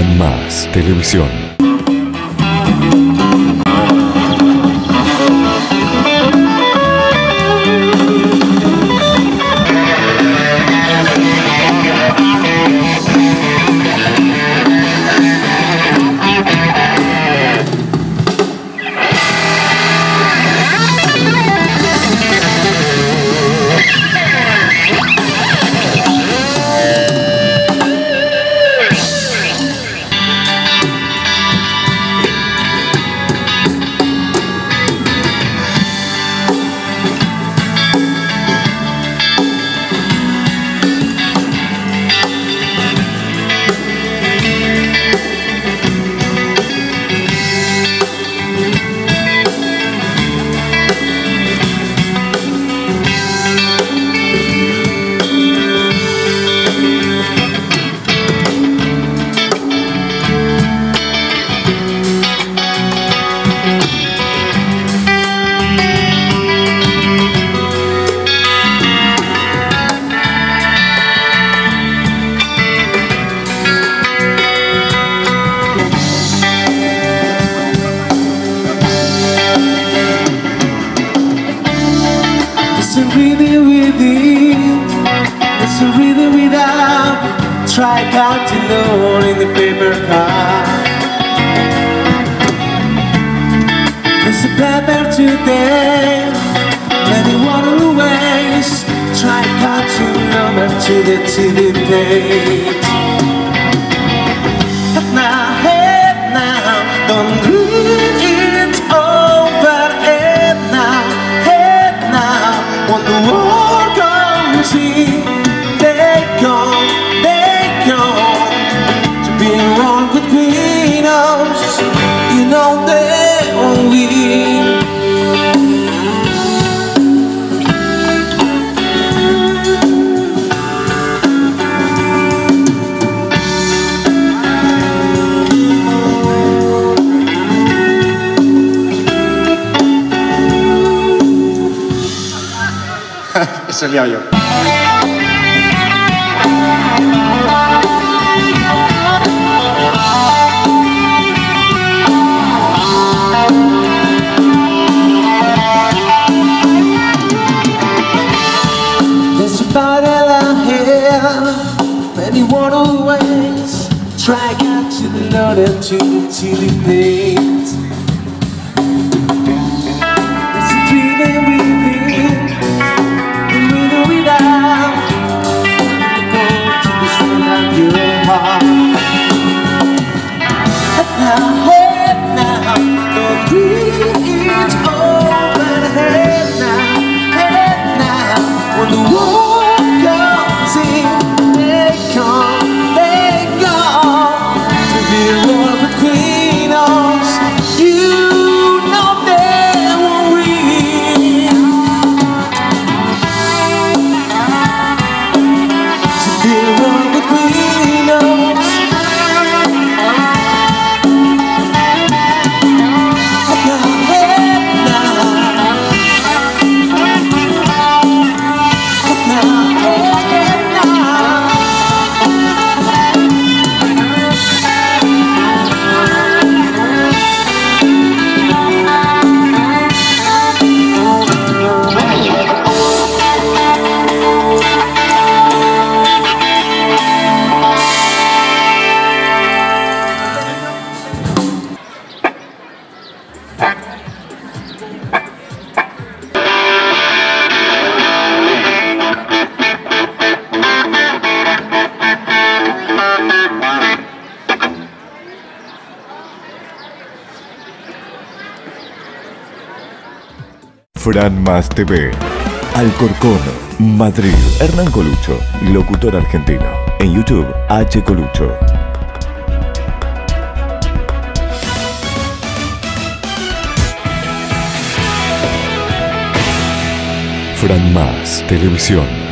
Más Televisión. Try counting alone in the paper cup There's a paper today, many water ways. Try counting number to the TV page. Ese leo yo. There's a bottle out here, many water ways. Try out to the Lord and to the chili Fran Más TV. Alcorcón, Madrid. Hernán Colucho, locutor argentino. En YouTube, H. Colucho. Fran Más Televisión.